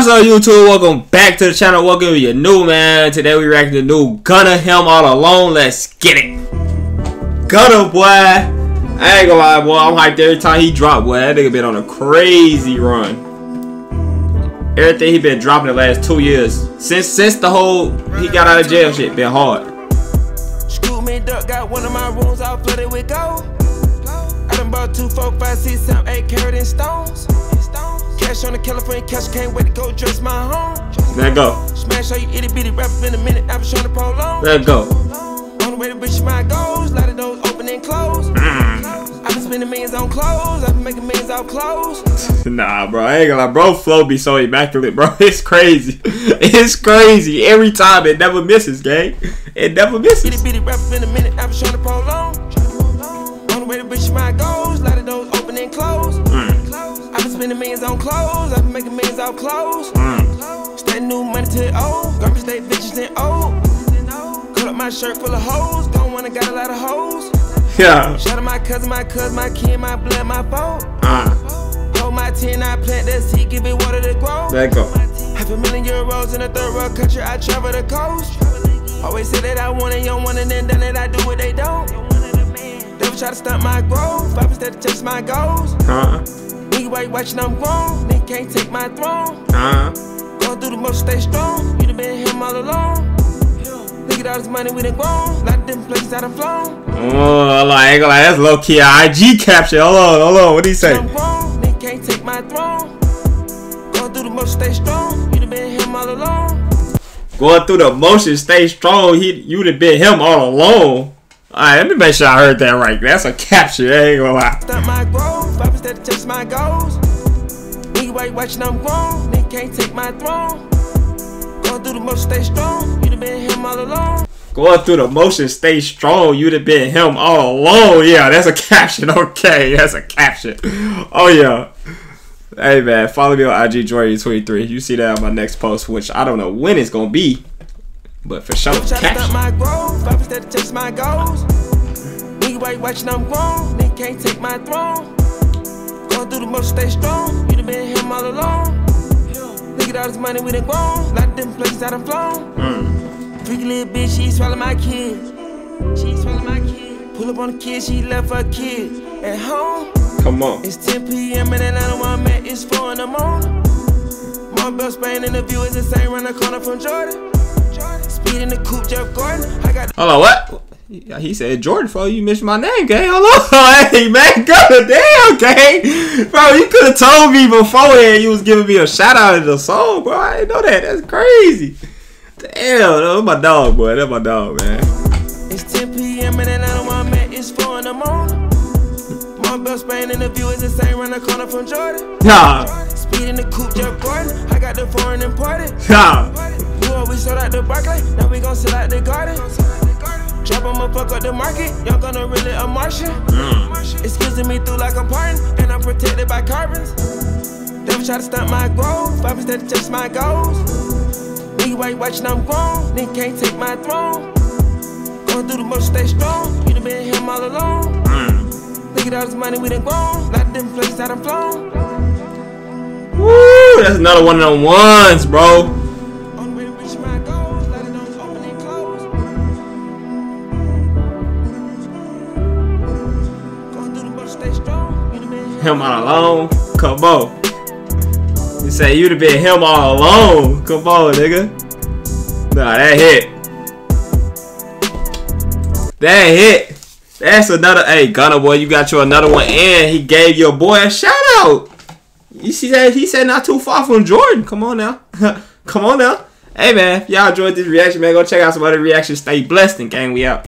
What's up YouTube? Welcome back to the channel. Welcome to your new man. Today we reacting to new Gunna Him All Along. Let's get it. Gunna boy. I ain't gonna lie boy. I'm hyped every time he drop boy. That nigga been on a crazy run. Everything he been dropping the last two years. Since since the whole he got out of jail shit been hard. Scoop me duck, got one of my rooms all flooded with gold. I done bought two, four, five, six, seven, eight carat in stones. Cash on the California cash, can't wait to go dress my home. Let go. Smash all you itty bitty rappers in a minute, I was trying to prolong. Let go. On the way to reach my goals, lot of those open and close. Mm. I've been spending millions on clothes, I've been making millions off clothes. Nah, bro, I ain't gonna lie, bro. Flow be so immaculate, bro. It's crazy. It's crazy. Every time it never misses, gang. It never Itty misses. bitty rappers in a minute, I was trying to prolong. On the way to reach my goals, lot of those open and close. I've been spending millions on clothes, I've been making millions off clothes. Mm. Stack new money to the old, garbage stay bitches and old. Cut up my shirt full of hoes, don't wanna got a lot of hoes. Yeah. Shout out my cousin, my cousin, my kin, my blood, my boat. Uh, Hold my tin, I plant that seed, give it water to grow. let go. Half a million euros in a third world country, I travel the coast. Always say that I want it, you don't want it, then done it, I do what they don't. Never try to stunt my growth, I instead to chase my goals. Uh, Why you watching, I'm grown, nigga can't take my throne. uh. Going through the most, stay strong. You done been him all alone. Look at all this money we done grown. Lot of different places I done flown. Oh, hold on, I ain't gonna lie, that's low key IG caption. Hold on, hold on. What do you say? I'm grown, can't take my throne. Going through the most, stay strong. You done been him all alone. Going through the motion, stay strong. He, you'd have been him all alone. Alright, let me make sure I heard that right. That's a caption. I ain't gonna lie. Growth, instead to chase my goals. Nigga, you watching? I'm grown, nigga can't take my throne. Going through the most, stay strong. You done been him all alone. Going through the motion, stay strong. You'd have been him all alone. Yeah, that's a caption. Okay, that's a caption. Oh yeah. Hey man, follow me on IG Jordio23. You see that on my next post, which I don't know when it's gonna be, but for sure, Try to stunt caption. my growth, instead to chase my goals. Nigga, you watching? I'm grown, nigga can't take my throne. Going through the most, stay strong. You done been him all alone. Look at all this money we done grown. Lot of different places I done flown. Mm. Freaky little bitch, she swallow my kids. She swallow my kids. Pull up on the kid, she left her kids at home. Come on. It's 10 p.m. in Atlanta where I'm at, it's 4 in the morning. Marbella Spain and the view is the same, run the corner from Jordan. Speed in the coupe, Jeff Gordon. I got Hold on, what? He said Jordan, bro. You mentioned my name, gang. Hold on, hey man, god damn, gang, bro. You could have told me beforehand you was giving me a shout out of the song, bro. I didn't know that. That's crazy. Damn, that's my dog, boy. That's my dog, man. It's 10 p.m. in Atlanta where I'm at, it's 4 in the morning. Spain and the view is the same, run the corner from Jordan. Nah, Speed in the coupe, Jeff Gordon. I got the foreign imported. nah. Boy, we sold out the Barclay, now we gon' sell out the garden. Drop 'em up, fuck up the market, y'all gonna really a Martian. Excusing me through like I'm parting, and I'm protected by carbons. Never try to stunt my growth, I instead to chase my goals. Why you watching? I'm grown, nigga can't take my throne. Going through the most, stay strong. You done been him all alone. Mm. Look at all this money we done grown, lot of different places I done flown. Woo, that's another one of them ones, bro. Him all alone. Come on. You say you'd have been him all alone. Come on, nigga. Nah, that hit. That hit. That's another. Hey, Gunna boy, you got you another one, and he gave your boy a shout out. You see that? He said not too far from Jordan. Come on now. Come on now. Hey man, if y'all enjoyed this reaction, man, go check out some other reactions. Stay blessed and gang, we out.